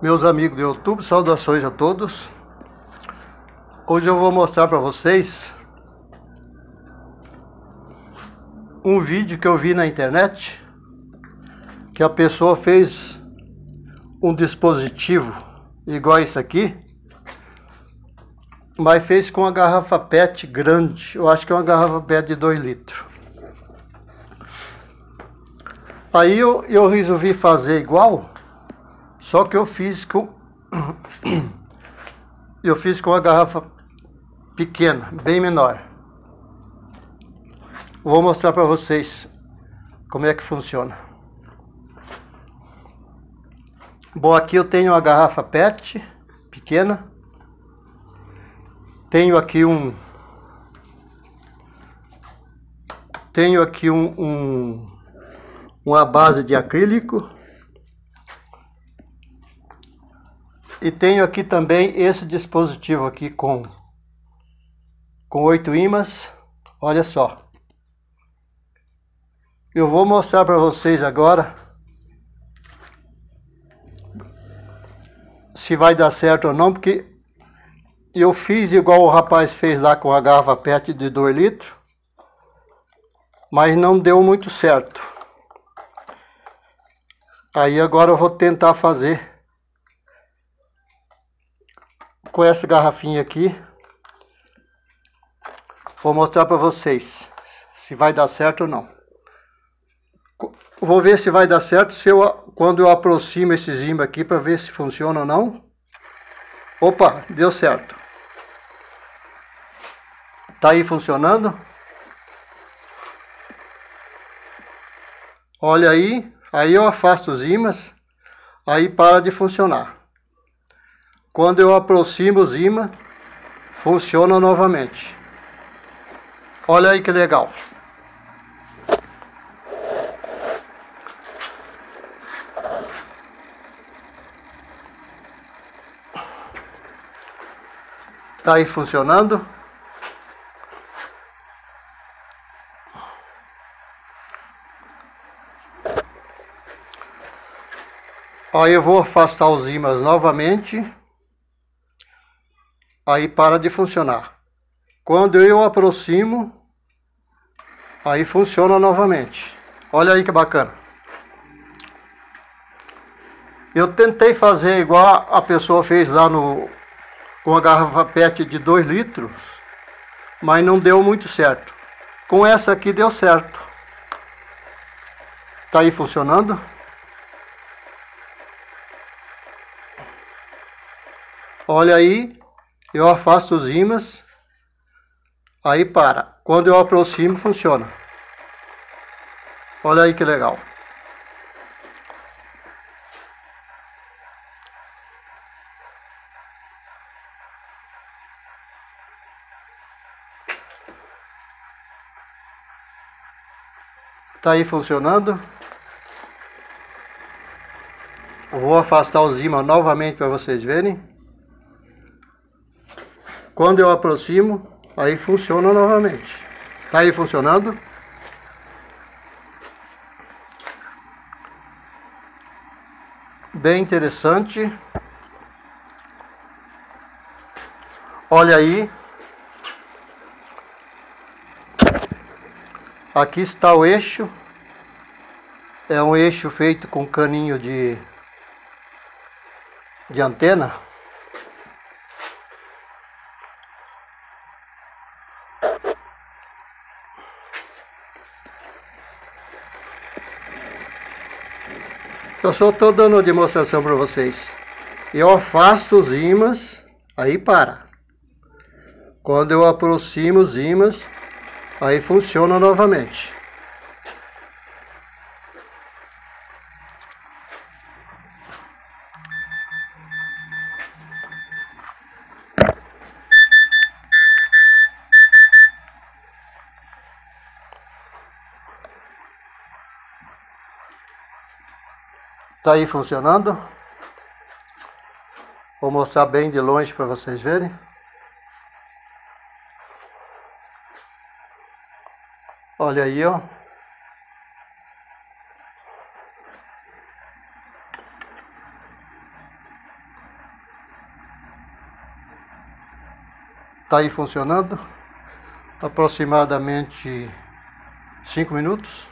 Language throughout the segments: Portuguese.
Meus amigos do YouTube, saudações a todos. Hoje eu vou mostrar para vocês um vídeo que eu vi na internet que a pessoa fez um dispositivo igual esse aqui, mas fez com uma garrafa PET grande. Eu acho que é uma garrafa PET de 2 litros. Aí eu, eu resolvi fazer igual, só que eu fiz com eu fiz com uma garrafa pequena, bem menor. Vou mostrar para vocês como é que funciona. Bom, aqui eu tenho uma garrafa PET pequena. Tenho aqui um tenho aqui um, um uma base de acrílico. E tenho aqui também esse dispositivo aqui com com oito ímãs. Olha só. Eu vou mostrar para vocês agora se vai dar certo ou não, porque eu fiz igual o rapaz fez lá com a garrafa PET de 2 litros, mas não deu muito certo. Aí agora eu vou tentar fazer com essa garrafinha aqui. Vou mostrar para vocês se vai dar certo ou não. Vou ver se vai dar certo se eu, quando eu aproximo esse zimba aqui para ver se funciona ou não. Opa, deu certo. Tá aí funcionando. Olha aí, Aí eu afasto os ímãs, aí para de funcionar. Quando eu aproximo os ímãs, funciona novamente. Olha aí que legal. Tá aí funcionando. Aí eu vou afastar os ímãs novamente. Aí para de funcionar. Quando eu aproximo, aí funciona novamente. Olha aí que bacana. Eu tentei fazer igual a pessoa fez lá no com a garrafa PET de 2 litros, mas não deu muito certo. Com essa aqui deu certo. Tá aí funcionando? Olha aí, eu afasto os ímãs, aí para. Quando eu aproximo, funciona. Olha aí que legal. Tá aí funcionando. Vou afastar os ímãs novamente para vocês verem. Quando eu aproximo, aí funciona novamente. Tá aí funcionando? Bem interessante. Olha aí. Aqui está o eixo. É um eixo feito com caninho de, de antena. Eu só estou dando uma demonstração para vocês. Eu afasto os ímãs, aí para. Quando eu aproximo os ímãs, aí funciona novamente. Está aí funcionando? Vou mostrar bem de longe para vocês verem. Olha aí, ó. Tá aí funcionando aproximadamente cinco minutos.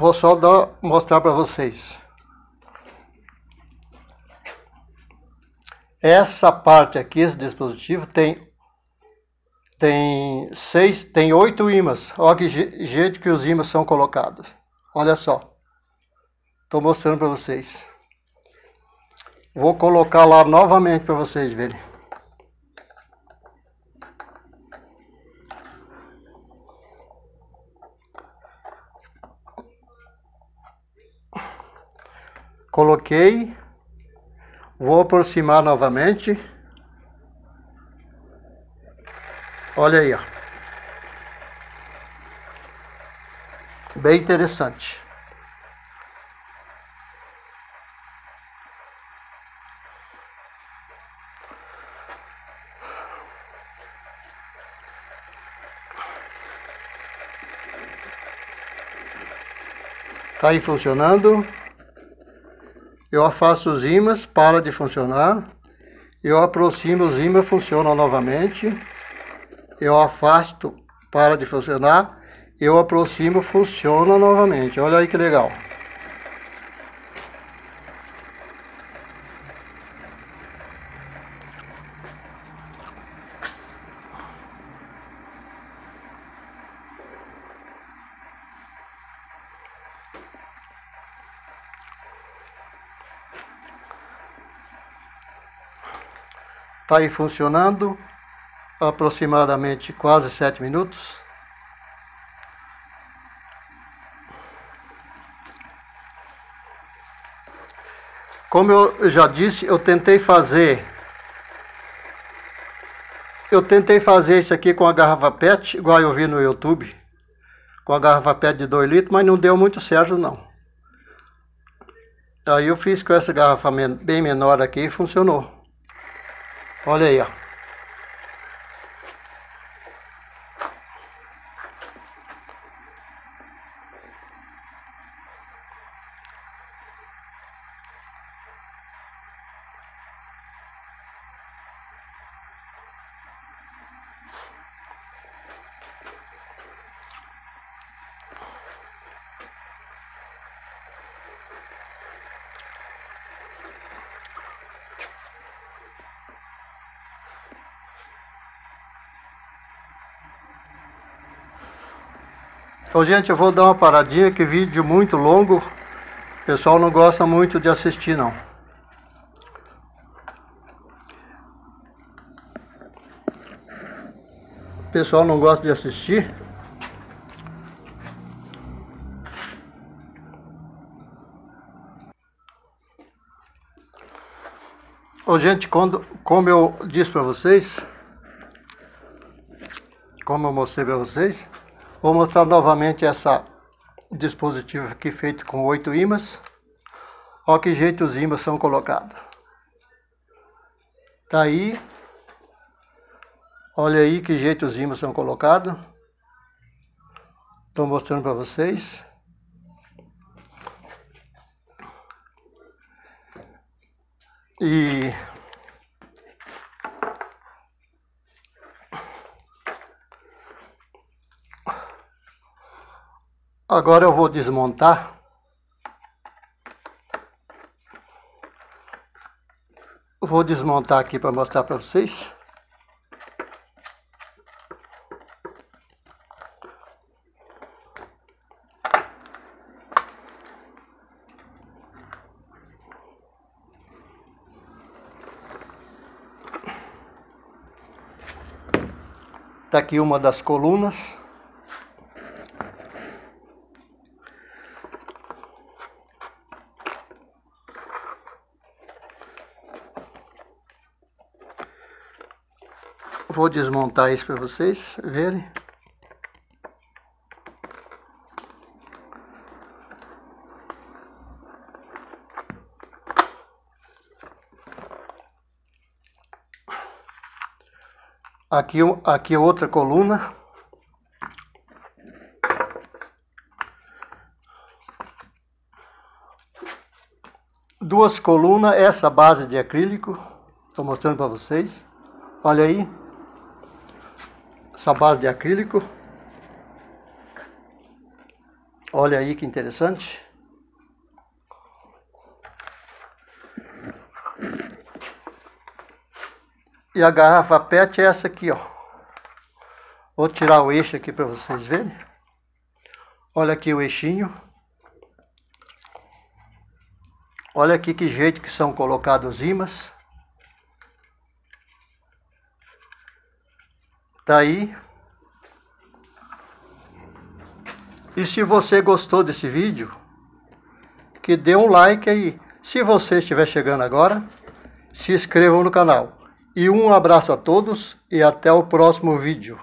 Vou só dar, mostrar para vocês. Essa parte aqui, esse dispositivo, tem tem seis, tem oito ímãs. Olha que jeito que os ímãs são colocados. Olha só. Estou mostrando para vocês. Vou colocar lá novamente para vocês verem. Coloquei. Vou aproximar novamente. Olha aí, ó. Bem interessante. Tá aí funcionando. Eu afasto os ímãs, para de funcionar. Eu aproximo os ímãs, funcionam novamente eu afasto, para de funcionar, eu aproximo, funciona novamente. Olha aí que legal. Tá aí funcionando aproximadamente quase sete minutos. Como eu já disse, eu tentei fazer eu tentei fazer isso aqui com a garrafa PET, igual eu vi no YouTube, com a garrafa PET de 2 litros, mas não deu muito certo não. Aí eu fiz com essa garrafa bem menor aqui e funcionou. Olha aí, ó. Então, gente, eu vou dar uma paradinha, que vídeo muito longo. O pessoal não gosta muito de assistir, não. O pessoal não gosta de assistir. Ô, gente, quando, como eu disse para vocês, como eu mostrei para vocês, Vou mostrar novamente essa dispositivo aqui feito com oito ímãs. Olha que jeito os ímãs são colocados. Tá aí. Olha aí que jeito os ímãs são colocados. Estou mostrando para vocês. E Agora eu vou desmontar. Vou desmontar aqui para mostrar para vocês. Tá aqui uma das colunas. Vou desmontar isso para vocês verem. Aqui, aqui outra coluna. duas colunas, essa base de acrílico, estou mostrando para vocês. Olha aí, essa base de acrílico. Olha aí que interessante. E a garrafa PET é essa aqui, ó. Vou tirar o eixo aqui para vocês verem. Olha aqui o eixinho. Olha aqui que jeito que são colocados os ímãs. Tá aí. E se você gostou desse vídeo, que dê um like aí. Se você estiver chegando agora, se inscrevam no canal. E um abraço a todos e até o próximo vídeo.